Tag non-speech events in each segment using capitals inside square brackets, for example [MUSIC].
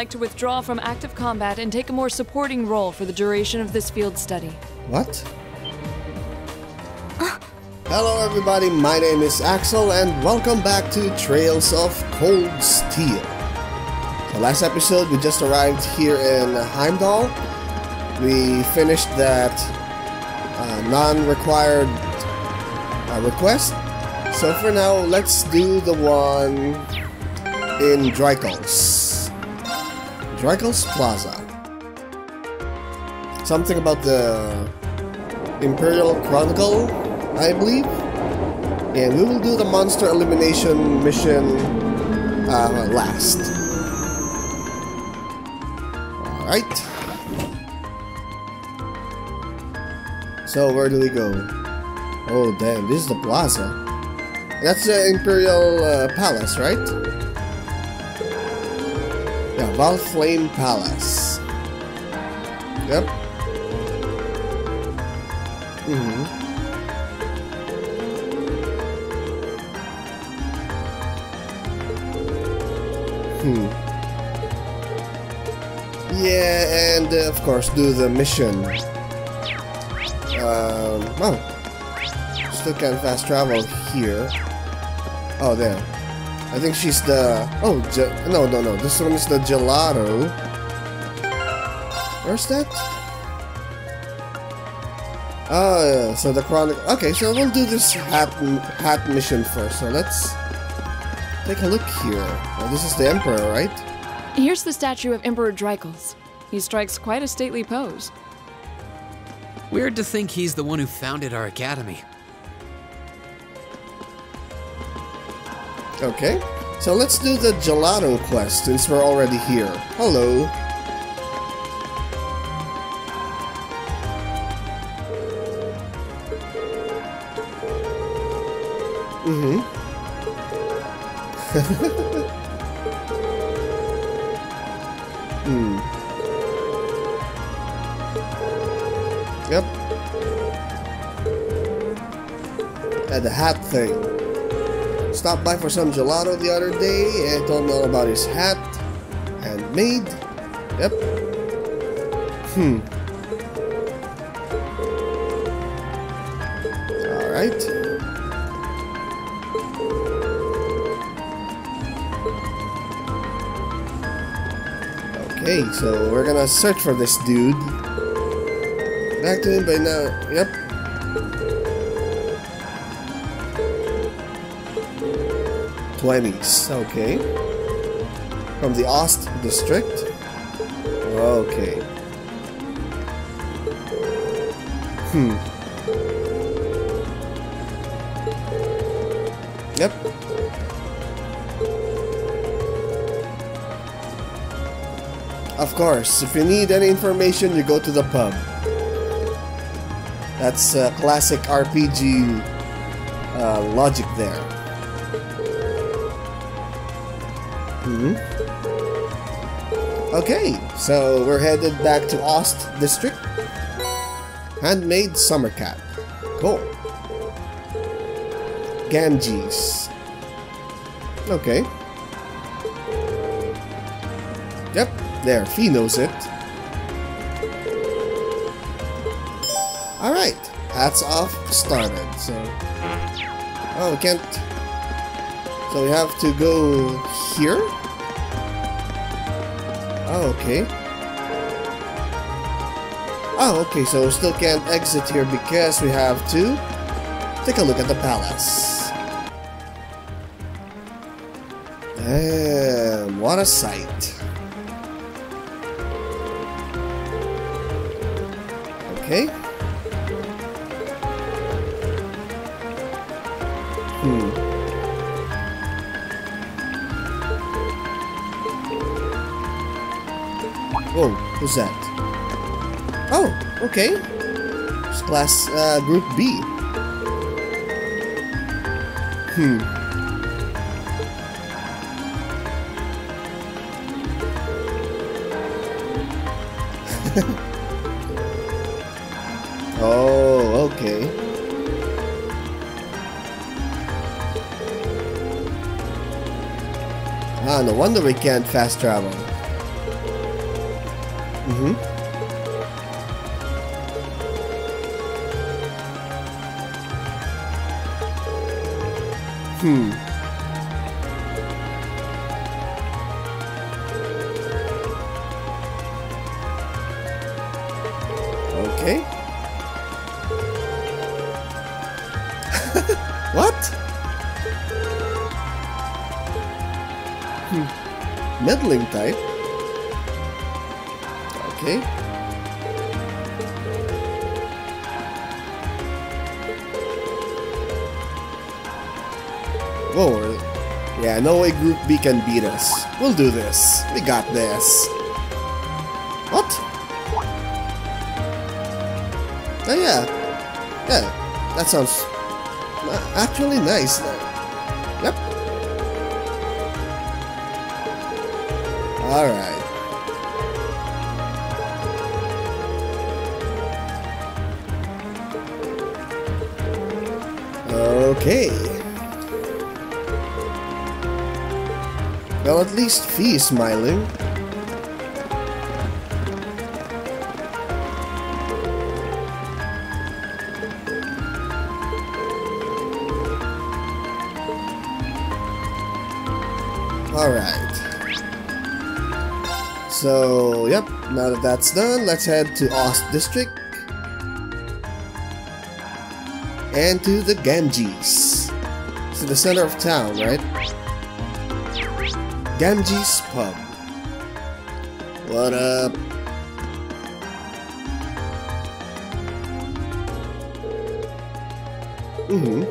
like to withdraw from active combat and take a more supporting role for the duration of this field study. What? Hello everybody, my name is Axel and welcome back to Trails of Cold Steel. The last episode we just arrived here in Heimdall. We finished that uh, non-required uh, request. So for now, let's do the one in Dreichels. Dreichels Plaza. Something about the Imperial Chronicle, I believe. And we will do the monster elimination mission uh, last. Alright. So where do we go? Oh damn, this is the plaza. That's the Imperial uh, Palace, right? Yeah, Valflame Palace. Yep. Mm-hmm. Hmm. Yeah, and uh, of course do the mission. Um, oh. Still can fast travel here. Oh, there. I think she's the... Oh, no, no, no. This one is the gelato. Where's that? Oh, yeah. So the chronic... Okay, so we'll do this hat, hat mission first. So let's take a look here. Well, this is the Emperor, right? Here's the statue of Emperor Dreichels. He strikes quite a stately pose. Weird to think he's the one who founded our academy. Okay, so let's do the gelato quest since we're already here. Hello. Mm-hmm. [LAUGHS] hmm. Yep. And the hat thing. Stopped by for some gelato the other day and told me all about his hat. Handmade. Yep. Hmm. Alright. Okay, so we're gonna search for this dude. Back to him by now. Yep. Twenties. Okay. From the Ost district. Okay. Hmm. Yep. Of course, if you need any information, you go to the pub. That's uh, classic RPG uh, logic there. Okay, so we're headed back to Ost District. Handmade summer cap. Cool. Ganges. Okay. Yep, there, Fie knows it. Alright, hats off started, so... Oh, we can't... So we have to go here? Oh, okay. Oh, okay, so we still can't exit here because we have to take a look at the palace. Damn, what a sight. Okay. Who's that? Oh, okay. It's class uh, group B. Hmm. [LAUGHS] oh, okay. Ah, no wonder we can't fast travel. Mm-hmm. Hmm. Group B can beat us. We'll do this. We got this. What? Oh yeah. Yeah, that sounds actually nice. Yep. Alright. Well, at least Fie smiling. Alright. So, yep, now that that's done, let's head to Ost District. And to the Ganges. To the center of town, right? Ganges Pub. What up? Mm-hmm. [LAUGHS]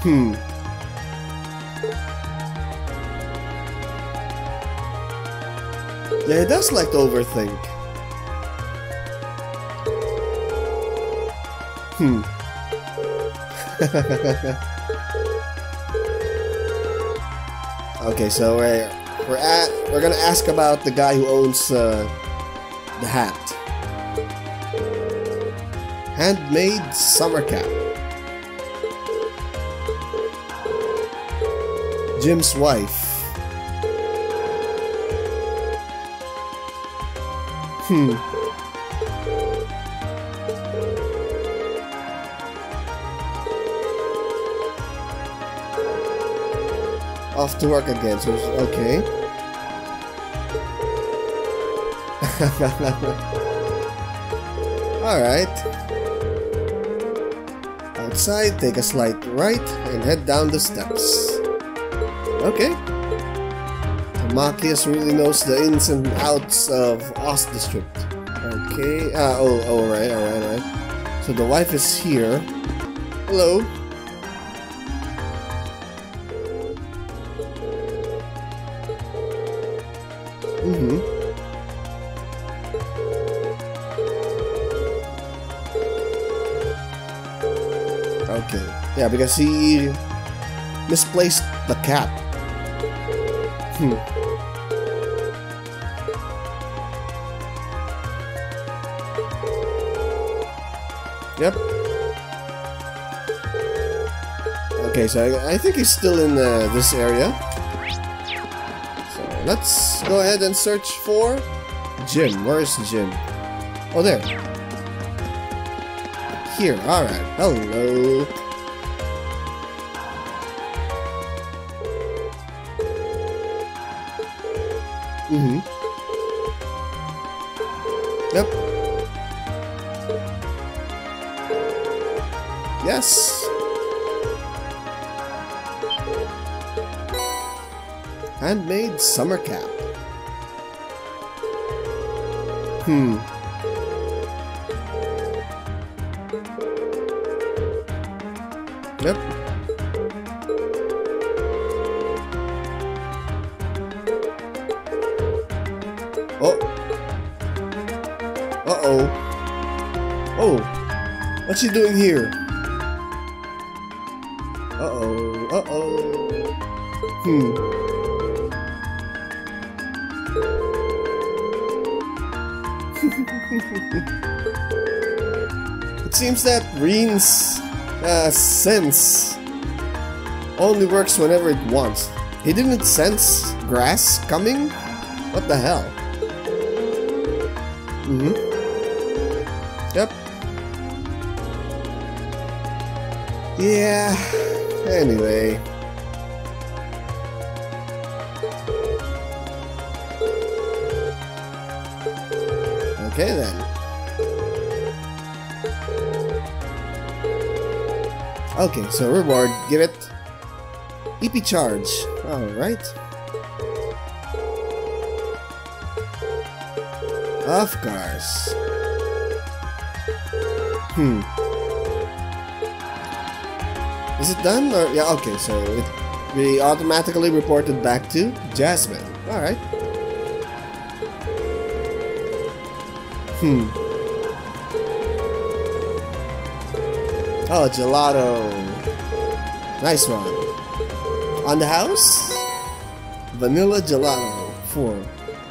hmm. Yeah, it does like to overthink. Hmm. [LAUGHS] okay, so we're we're at we're gonna ask about the guy who owns uh, the hat. Handmade summer cap. Jim's wife. Hmm. Off to work again, so okay. [LAUGHS] Alright. Outside, take a slight right and head down the steps. Okay. Machias really knows the ins and outs of Ost District. Okay, ah, oh, oh, right, alright, alright. So the wife is here. Hello. Yeah, because he misplaced the cap. Hmm. Yep. Okay, so I, I think he's still in uh, this area. So let's go ahead and search for Jim. Where is Jim? Oh, there. Here, alright. Hello. Handmade summer cap. Hmm. Yep. Oh. Uh-oh. Oh. What's she doing here? It seems that Rean's Uh, sense only works whenever it wants. He didn't sense grass coming? What the hell? Mm-hmm. Yep. Yeah. Anyway. Okay then. Okay, so reward, give it EP charge. Alright. Of course. Hmm. Is it done? Or yeah, okay, so it we automatically reported back to Jasmine. Hmm. Oh, gelato. Nice one. On the house? Vanilla gelato. Four.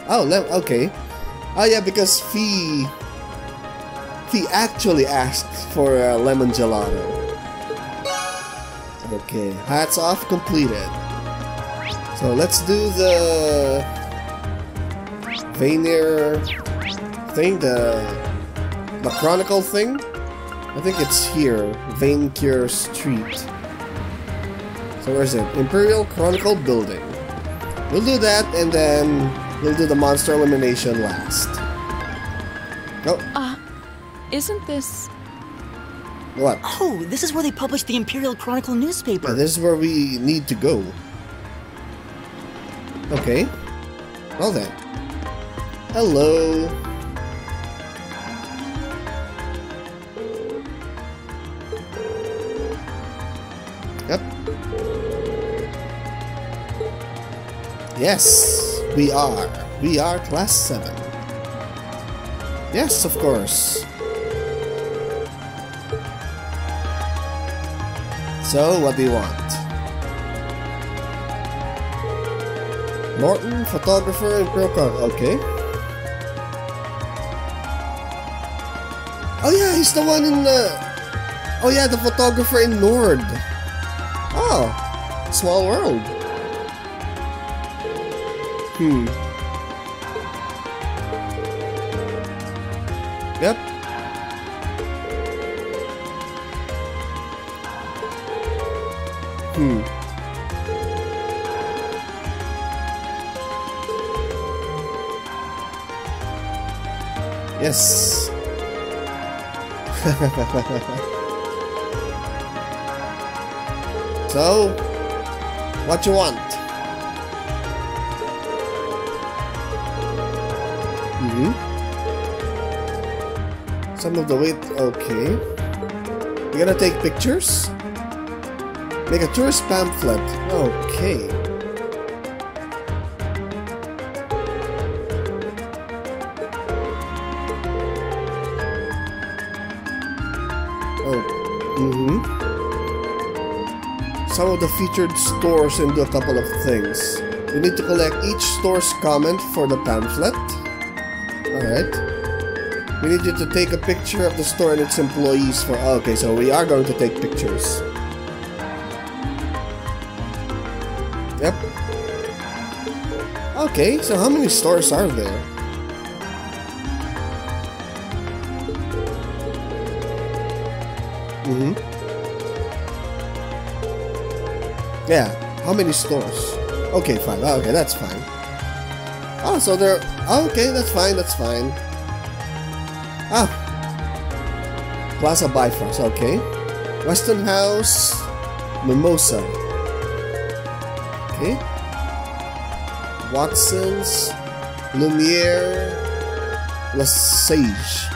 Oh, okay. Oh yeah, because Fie... Fie actually asked for a lemon gelato. Okay, hats off completed. So let's do the... Vanir thing, the... The Chronicle thing? I think it's here, Vainqueur Street. So where is it? Imperial Chronicle Building. We'll do that and then we'll do the monster elimination last. Oh. Uh, isn't this... What? Oh, this is where they publish the Imperial Chronicle newspaper. Yeah, this is where we need to go. Okay. Well then. Hello. Yes, we are. We are class 7. Yes, of course. So, what do you want? Norton, photographer, and Procon. Okay. Oh yeah, he's the one in the... Oh yeah, the photographer in Nord. Oh, small world. Hmm. Yep. Hmm. Yes. [LAUGHS] so, what you want? Mm-hmm. Some of the weight, okay. We're gonna take pictures? Make a tourist pamphlet. Okay. Oh, mm-hmm. Some of the featured stores and do a couple of things. You need to collect each store's comment for the pamphlet. Alright. We need you to take a picture of the store and its employees for... Okay, so we are going to take pictures. Yep. Okay, so how many stores are there? Mm-hmm. Yeah, how many stores? Okay, fine. Okay, that's fine. Oh, so there... Okay, that's fine, that's fine. Ah. Plaza Bifrost, okay. Western House, Mimosa. Okay. Watson's, Lumiere, La Sage.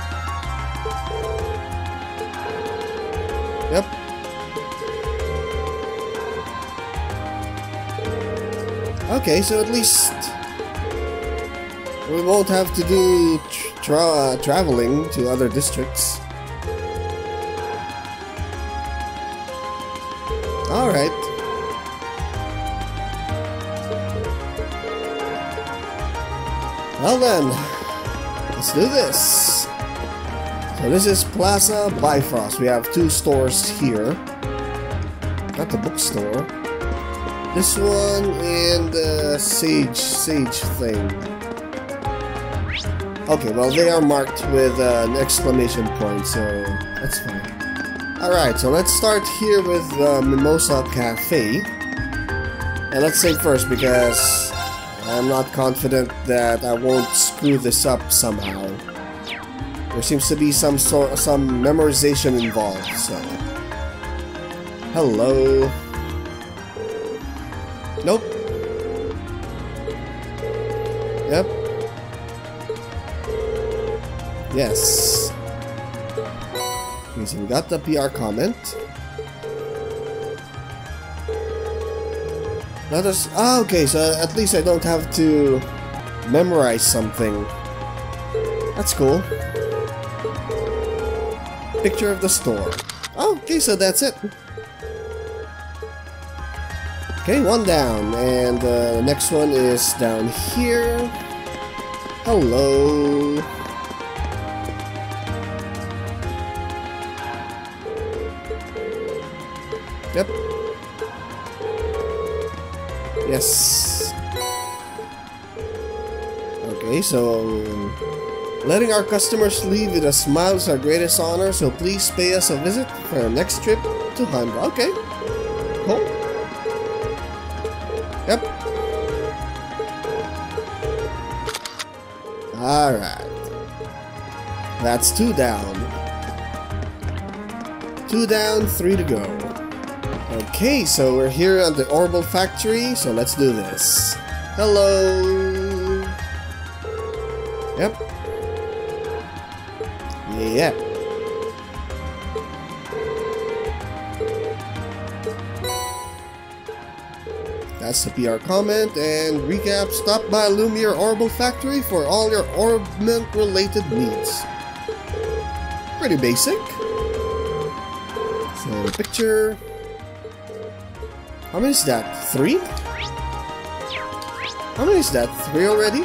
Yep. Okay, so at least we won't have to do tra uh, traveling to other districts. Alright. Well then, let's do this. So this is Plaza Bifrost. We have two stores here. Not the bookstore. This one and the Sage Sage thing. Okay, well they are marked with uh, an exclamation point, so that's fine. Alright, so let's start here with uh, Mimosa Cafe. And let's save first because I'm not confident that I won't screw this up somehow. There seems to be some sort some memorization involved, so. Hello. Yes. Okay, so we got the PR comment. Let us. Ah, okay, so at least I don't have to memorize something. That's cool. Picture of the store. Oh, okay, so that's it. Okay, one down, and uh, the next one is down here. Hello. Yes. Okay, so um, letting our customers leave with a smile is our greatest honor, so please pay us a visit for our next trip to Heimdall. Okay. Cool. Yep. Alright. That's two down. Two down, three to go. Okay, so we're here at the Orbital Factory, so let's do this. Hello! Yep. Yep. That's the PR comment and recap. Stop by Lumiere Orbital Factory for all your orbment related needs. Pretty basic. So, picture. How many is that? Three? How many is that? Three already?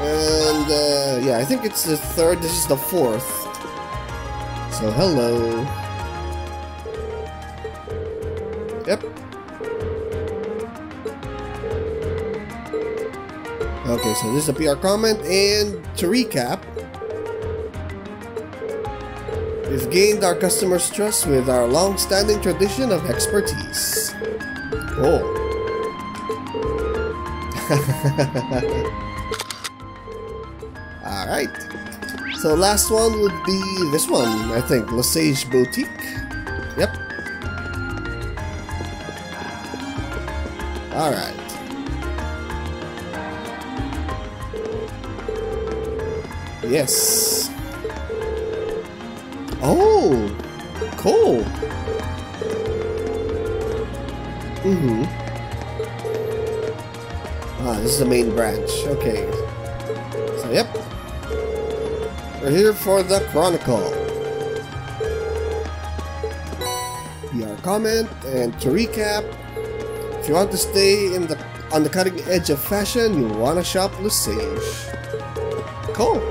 And, uh, yeah, I think it's the third. This is the fourth. So, hello. Yep. Okay, so this is a PR comment, and to recap, we've gained our customers' trust with our long-standing tradition of expertise. Oh. [LAUGHS] Cool. Alright. So last one would be this one, I think, Lesage Boutique. Yep. Alright. Yes. Mm-hmm. Ah, this is the main branch. Okay. So, yep. We're here for the Chronicle. PR comment, and to recap, if you want to stay in the on the cutting edge of fashion, you wanna shop Lesage. Cool.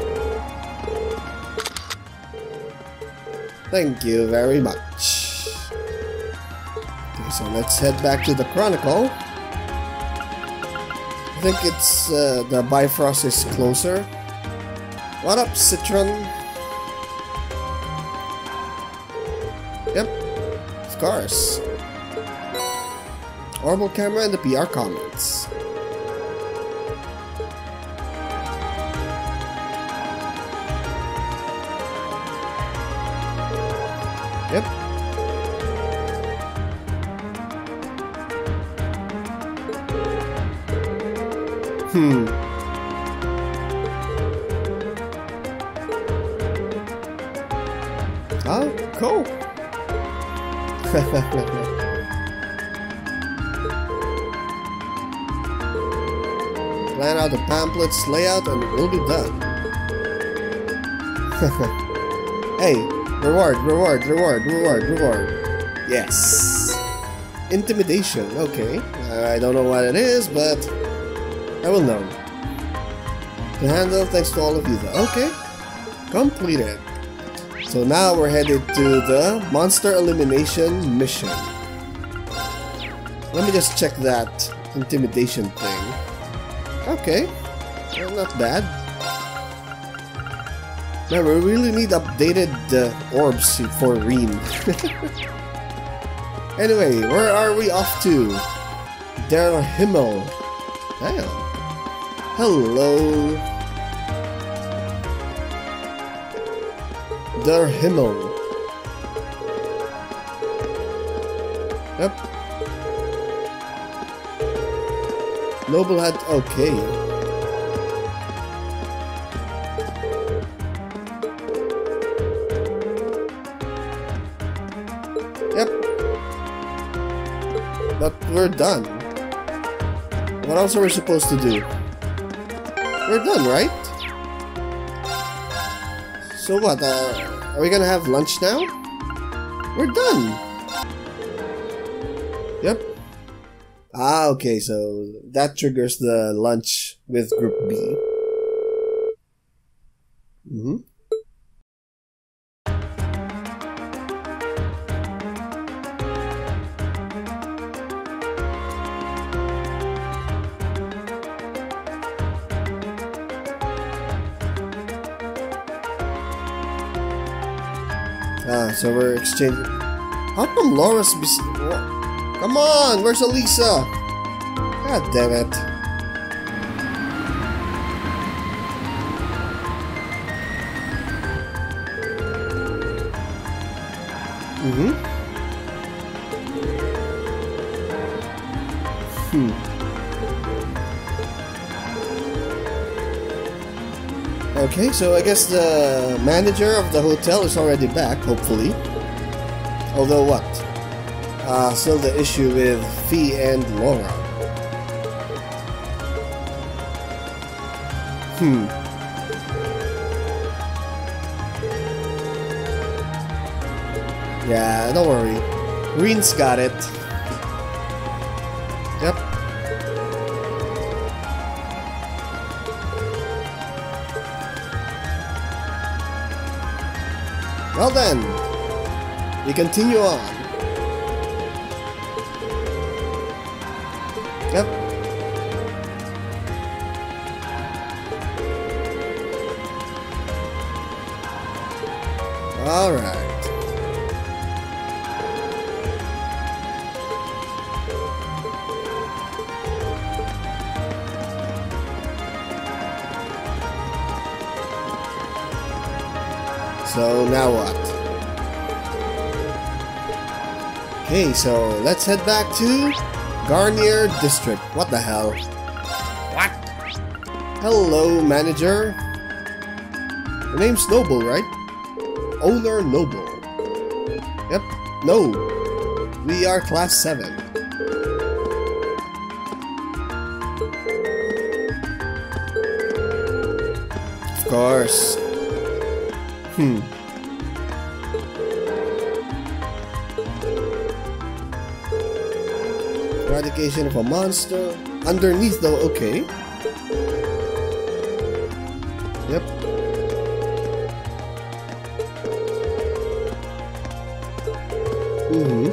Thank you very much. So let's head back to the Chronicle. I think it's uh, the Bifrost is closer. What up, Citron? Yep, of course. Orbital camera and the PR comments. Hmm. Oh, cool. [LAUGHS] Plan out the pamphlets layout and we'll be done. [LAUGHS] hey, reward, reward, reward, reward, reward. Yes. Intimidation, okay. I don't know what it is, but I will know. To handle thanks to all of you though. Okay. Completed. So now we're headed to the monster elimination mission. Let me just check that intimidation thing. Okay, well, not bad. Man, we really need updated uh, orbs for Rean. [LAUGHS] anyway, where are we off to? Der Himmel. Damn. Hello. Der Himmel. Yep. Noble had okay. Yep. But we're done. What else are we supposed to do? We're done, right? So what? Uh, are we gonna have lunch now? We're done. Yep. Ah, okay. So that triggers the lunch with Group B. So we're exchanging. How come Laura's bes- Come on, where's Alisa? God damn it. Mm-hmm. Hmm. Okay, so I guess the manager of the hotel is already back, hopefully. Although what? Uh, still the issue with Fie and Laura. Hmm. Yeah, don't worry. Rean's got it. Well then, we continue on. Yep. All so let's head back to Garnier District. What the hell? What? Hello, manager. Your name's Noble, right? Owner Noble. Yep. No. We are class 7. Of course. Hmm. Eradication of a monster. Underneath though, okay. Yep. Mm-hmm.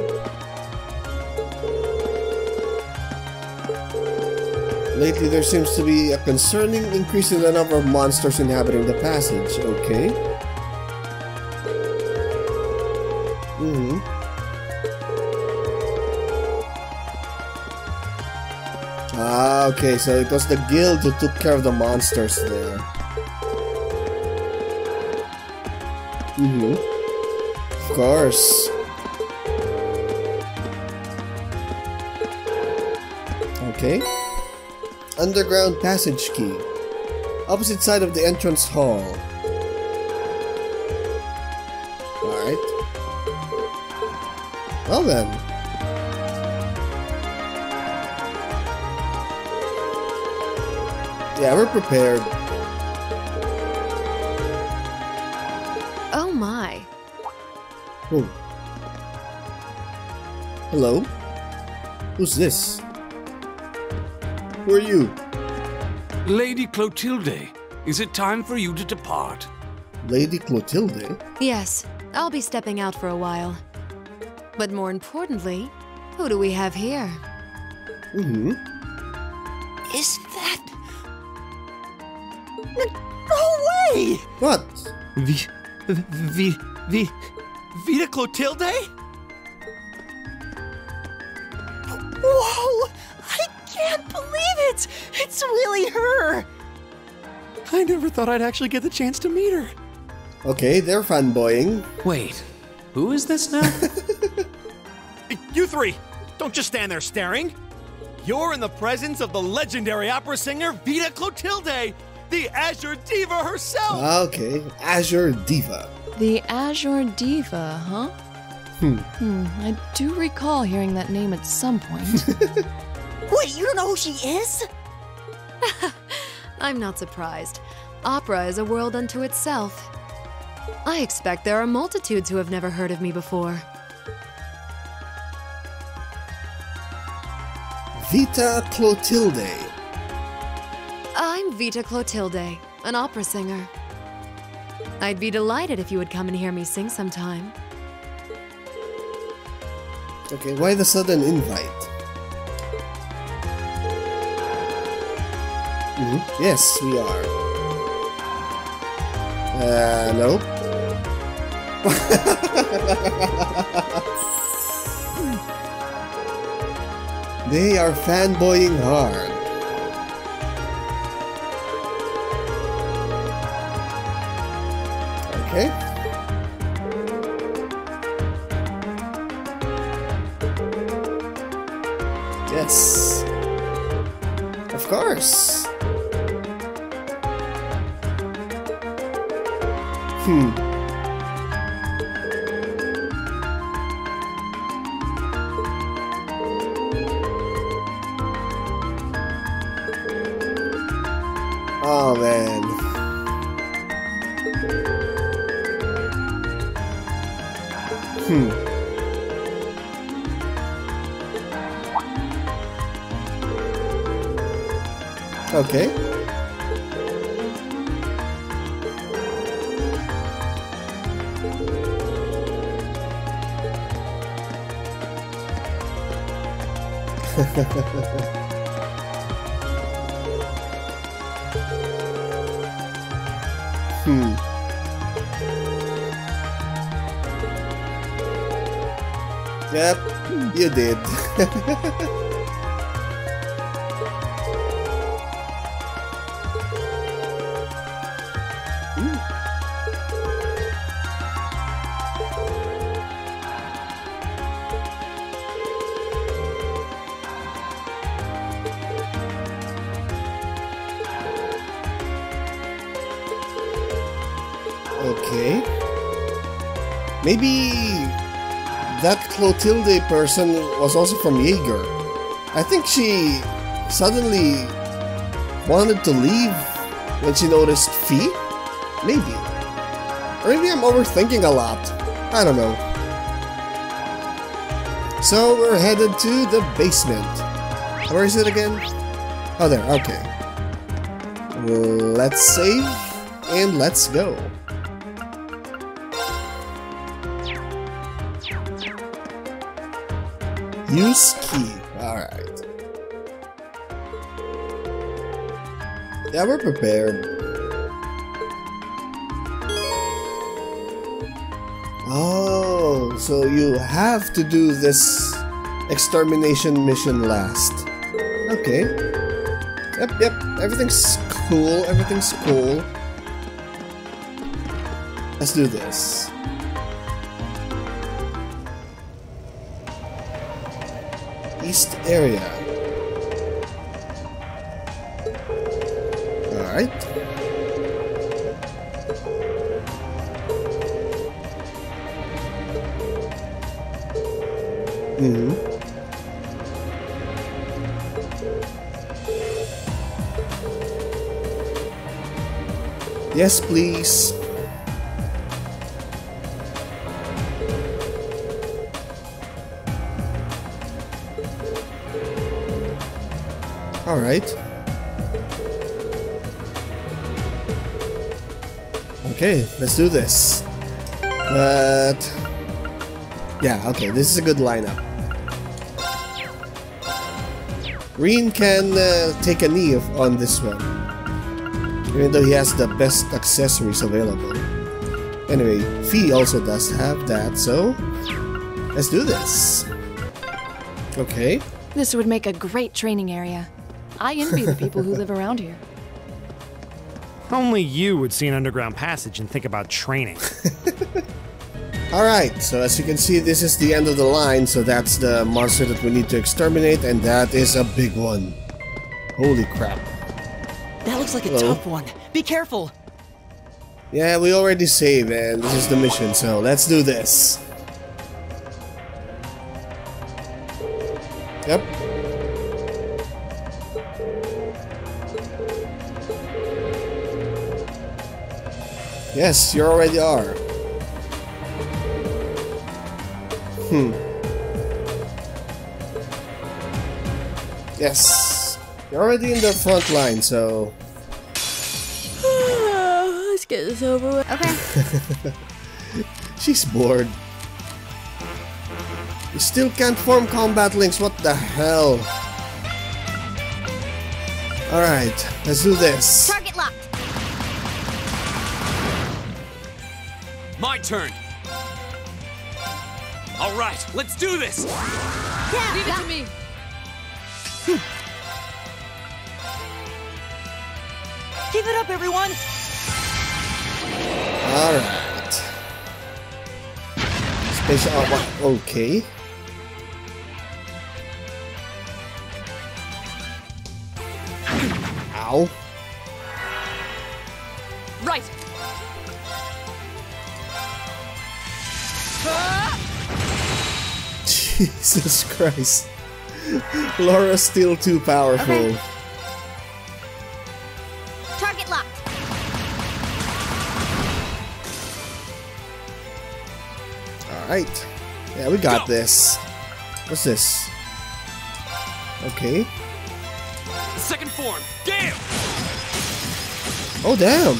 Lately there seems to be a concerning increase in the number of monsters inhabiting the passage, okay. Okay, so it was the guild who took care of the monsters there. Mm-hmm. Of course. Okay. Underground passage key. Opposite side of the entrance hall. Alright. Well then. Yeah, we're prepared. Oh my. Oh. Hello? Who's this? Who are you? Lady Clotilde, is it time for you to depart? Lady Clotilde? Yes, I'll be stepping out for a while. But more importantly, who do we have here? Mm-hmm. Is What? V, V, V, Vita Clotilde? Whoa! I can't believe it! It's really her! I never thought I'd actually get the chance to meet her. Okay, they're fanboying. Wait, who is this now? [LAUGHS] You three, don't just stand there staring. You're in the presence of the legendary opera singer Vita Clotilde, the Azure Diva herself. Okay, Azure Diva. The Azure Diva, huh? Hmm. Hmm, I do recall hearing that name at some point. [LAUGHS] Wait, you don't know who she is? [LAUGHS] I'm not surprised. Opera is a world unto itself. I expect there are multitudes who have never heard of me before. Vita Clotilde. I'm Vita Clotilde, an opera singer. I'd be delighted if you would come and hear me sing sometime. Okay, why the sudden invite? Mhm, Yes, we are. Uh, nope. [LAUGHS] they are fanboying hard. Oh man. Hmm. Okay. [LAUGHS] Yep, you did. Okay. Maybe that Clotilde person was also from Jaeger. I think she suddenly wanted to leave when she noticed Fie? Maybe. Or maybe I'm overthinking a lot. I don't know. So we're headed to the basement. Where is it again? Oh, there. Okay. Let's save and let's go. Use key. Alright. Yeah, we're prepared. Oh, so you have to do this extermination mission last. Okay. Yep, yep. Everything's cool. Everything's cool. Let's do this. Area. Alright. hmm Yes, please. Alright. Okay, let's do this. But yeah, okay, this is a good lineup. Rean can uh, take a knee on this one, even though he has the best accessories available. Anyway, Fie also does have that, so let's do this. Okay. This would make a great training area. I envy the people who live around here. [LAUGHS] Only you would see an underground passage and think about training. [LAUGHS] Alright, so as you can see, this is the end of the line, so that's the monster that we need to exterminate, and that is a big one. Holy crap. That looks like a Hello. tough one. Be careful. Yeah, we already saved, and this is the mission, so let's do this. Yep. Yes, you already are. Hmm. Yes. You're already in the front line, so [SIGHS] Let's get this over with. Okay. [LAUGHS] She's bored. You still can't form combat links, what the hell? Alright, let's do this. Target turn. All right, let's do this. Yeah, Leave it to me. Hmm. Give it up, everyone. Alright. Special. Oh, uh, what? Okay. Jesus Christ. Laura's still too powerful. Okay. Target locked. Alright. Yeah, we got Go. this. What's this? Okay. Second form. Damn. Oh, damn.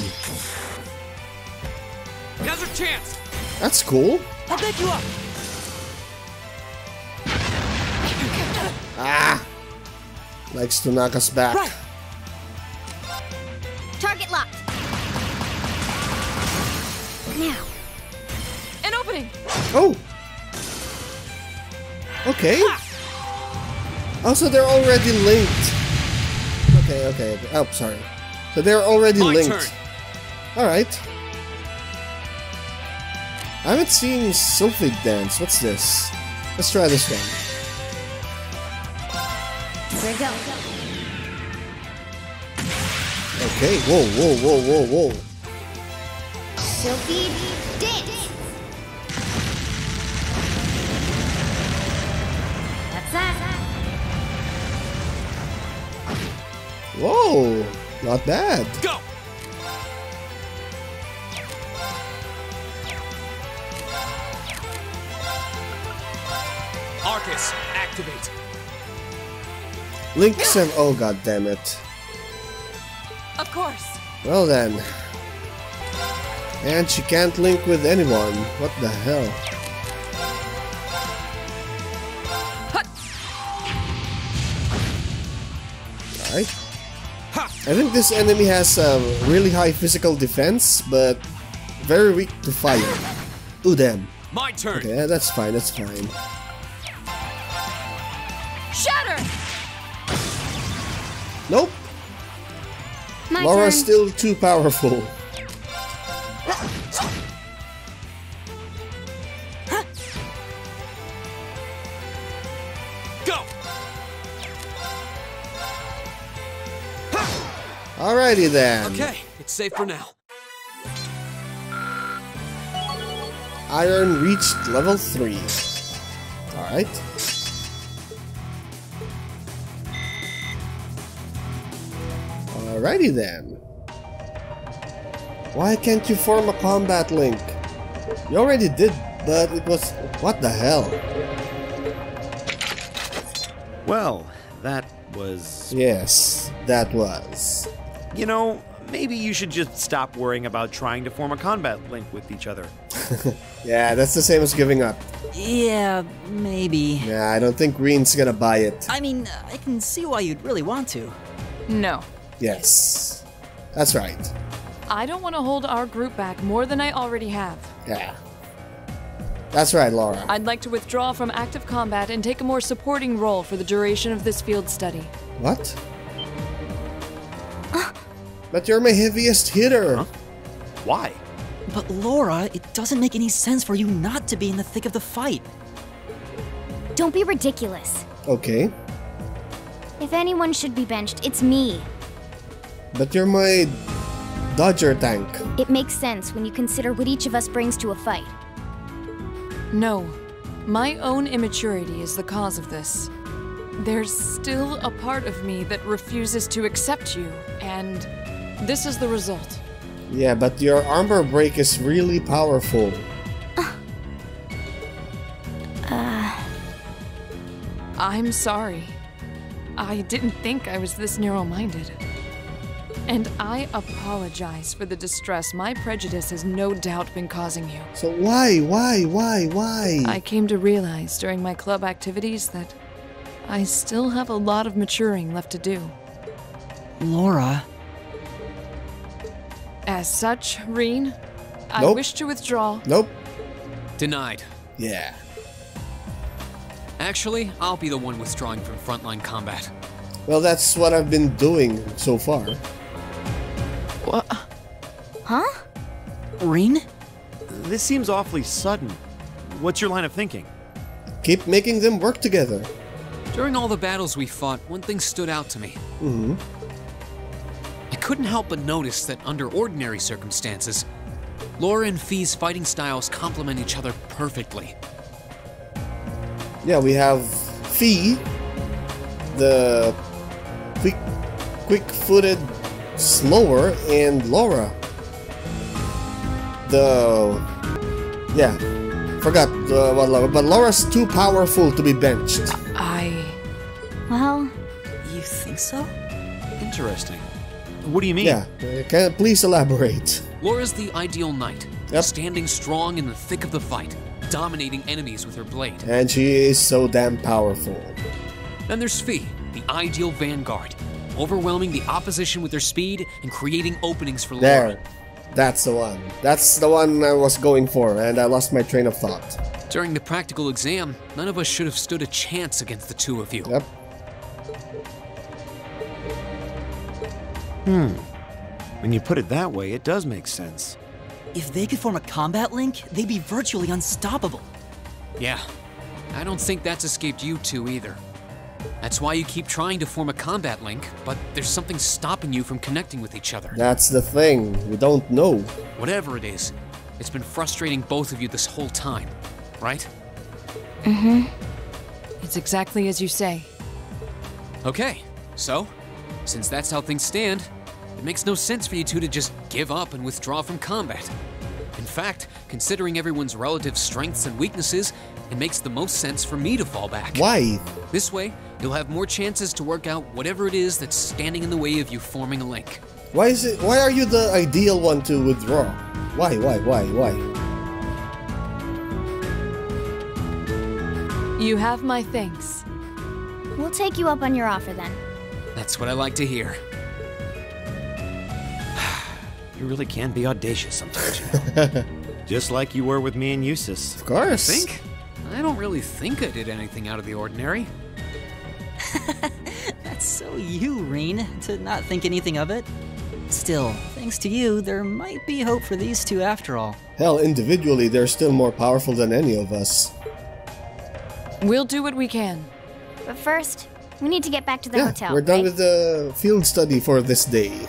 Now's your chance. That's cool. I'll get you up. Ah! Likes to knock us back. Right. Target locked. Now. An opening. Oh! Okay. Also, they're already linked. Okay, okay. okay. Oh, sorry. So they're already My linked. turn. Alright. I haven't seen Sylphid dance. What's this? Let's try this one. Here we go. Okay. Whoa, whoa, whoa, whoa, whoa. Sylphie dance. That's that. Whoa! Not bad. Go. Arcus, activate. Link 7. Oh, god damn it. Of course. Well then. And she can't link with anyone. What the hell? Alright. I think this enemy has a really high physical defense, but very weak to fire. Ooh, damn. My turn. Okay, that's fine, that's fine. Nope, My Laura's turn. still too powerful. Go. Alrighty then. Okay, it's safe for now. Iron reached level 3. Alright. Alrighty then. Why can't you form a combat link? You already did, but it was... What the hell? Well, that was. Yes, that was. You know, maybe you should just stop worrying about trying to form a combat link with each other. [LAUGHS] Yeah, that's the same as giving up. Yeah, maybe. Yeah, I don't think Green's gonna buy it. I mean, I can see why you'd really want to. No. Yes. That's right. I don't want to hold our group back more than I already have. Yeah. That's right, Laura. I'd like to withdraw from active combat and take a more supporting role for the duration of this field study. What? but you're my heaviest hitter. Why? But Laura, it doesn't make any sense for you not to be in the thick of the fight. Don't be ridiculous. Okay. If anyone should be benched, it's me. But you're my dodger tank. It makes sense when you consider what each of us brings to a fight. No. My own immaturity is the cause of this. There's still a part of me that refuses to accept you, and this is the result. Yeah, but your armor break is really powerful. Uh. I'm sorry. I didn't think I was this narrow minded. And I apologize for the distress my prejudice has no doubt been causing you. So why, why, why, why? I came to realize during my club activities that I still have a lot of maturing left to do. Laura, As such, Rean, I Nope. wish to withdraw. Nope. Denied. Yeah. Actually, I'll be the one withdrawing from frontline combat. Well, that's what I've been doing so far. What? Huh? Rean? This seems awfully sudden. What's your line of thinking? Keep making them work together. During all the battles we fought, one thing stood out to me. Mm-hmm. I couldn't help but notice that under ordinary circumstances, Laura and Fie's fighting styles complement each other perfectly. Yeah, we have Fie, the quick, quick-footed, slower, and Laura. The yeah, forgot uh, what Laura, but Laura's too powerful to be benched. I. Well, You think so? Interesting. What do you mean? Yeah, uh, can please elaborate? Laura's the ideal knight, Yep. standing strong in the thick of the fight, dominating enemies with her blade. And she is so damn powerful. Then there's Fie, the ideal vanguard, overwhelming the opposition with their speed and creating openings for Laura. There, that's the one. That's the one I was going for, and I lost my train of thought. During the practical exam, none of us should have stood a chance against the two of you. Yep. Hmm. When you put it that way, it does make sense. If they could form a combat link, they'd be virtually unstoppable. Yeah, I don't think that's escaped you two either. That's why you keep trying to form a combat link, but there's something stopping you from connecting with each other. That's the thing. We don't know. Whatever it is, it's been frustrating both of you this whole time, right? Mm-hmm. It's exactly as you say. Okay, so, since that's how things stand, it makes no sense for you two to just give up and withdraw from combat. In fact, considering everyone's relative strengths and weaknesses, it makes the most sense for me to fall back. Why? This way, you'll have more chances to work out whatever it is that's standing in the way of you forming a link. Why is it? Why are you the ideal one to withdraw? Why? Why? Why? Why? You have my thanks. we'll take you up on your offer then. That's what I like to hear. [SIGHS] You really can be audacious sometimes. you know. [LAUGHS] Just like you were with me and Jusis. Of course. I Think? I don't really think I did anything out of the ordinary. [LAUGHS] That's so you, Rean, to not think anything of it. Still, thanks to you, there might be hope for these two after all. Hell, individually, they're still more powerful than any of us. We'll do what we can. But first, we need to get back to the yeah, hotel. we're done right? with the field study for this day.